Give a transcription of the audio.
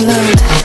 swallowed